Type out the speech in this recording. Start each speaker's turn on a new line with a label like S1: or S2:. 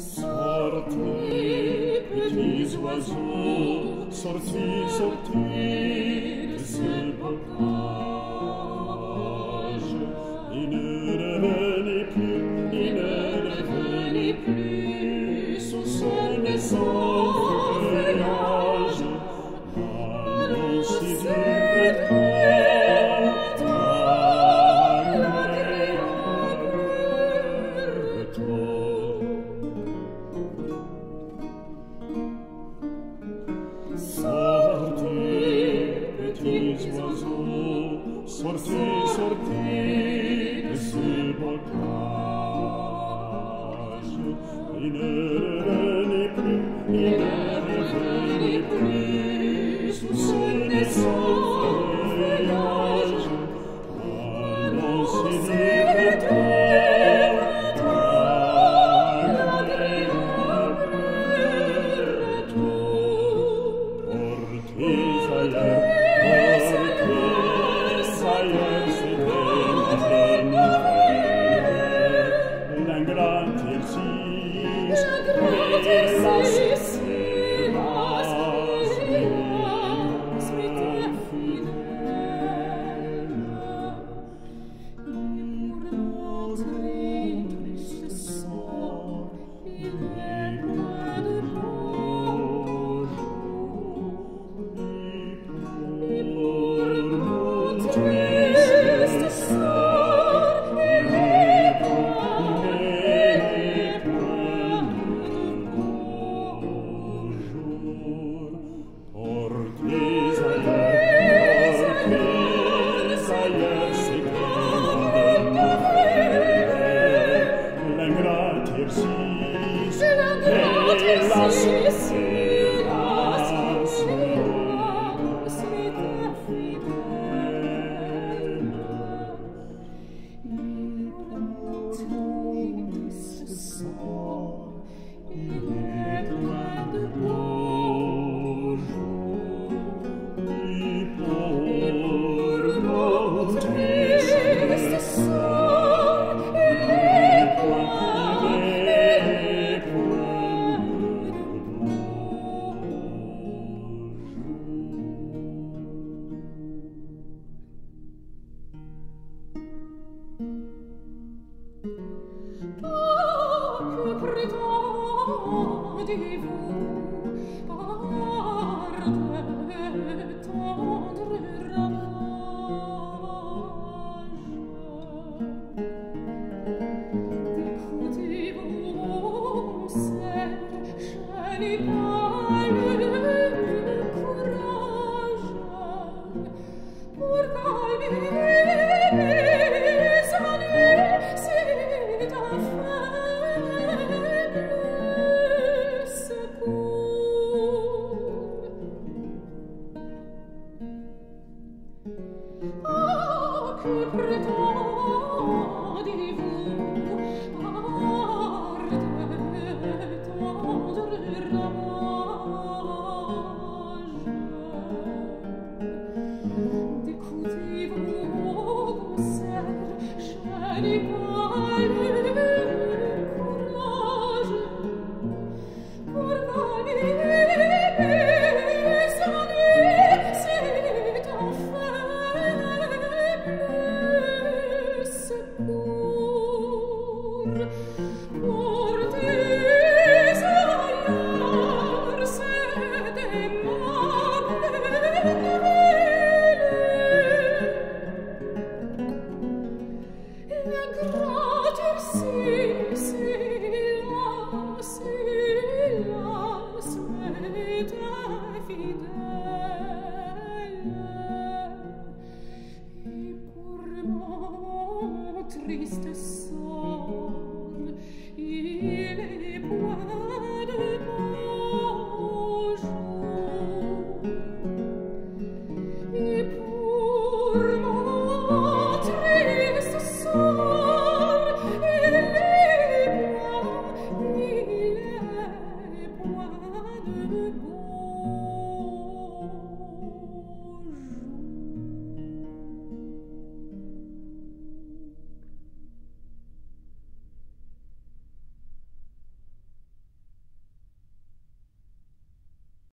S1: sorti, petits oiseaux, sorti, sorti, oizo, sorti, sorti, che si voltage, in ein Land im Yes. rendez-vous. triste sol.